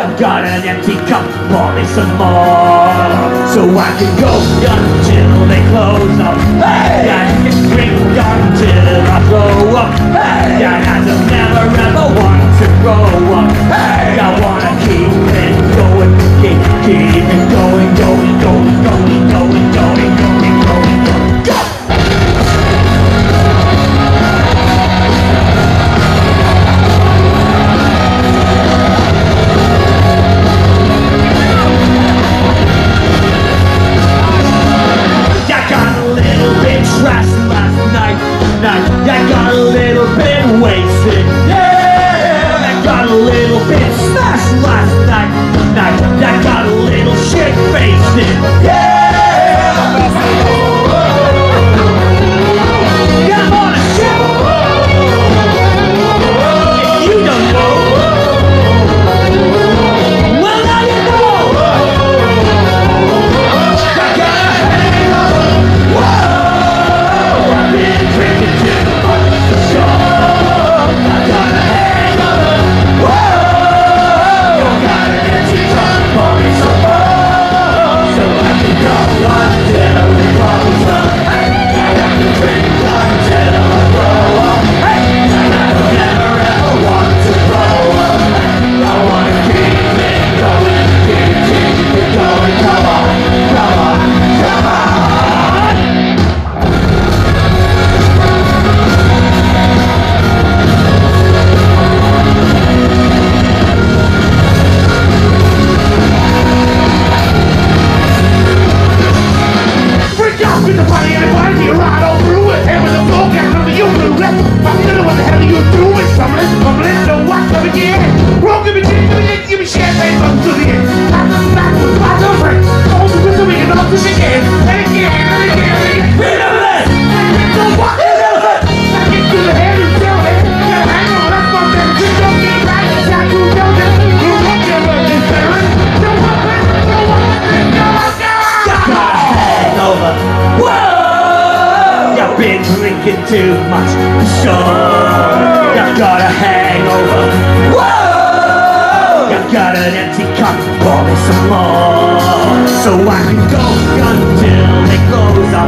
I've got an empty cup, pour me some more So I can go until they close up hey! little bit, slash last. hell you do? been drinking too much. sure I've got a hangover. Whoa! I've got an empty cup. Pour me some more, so I can go until it goes off.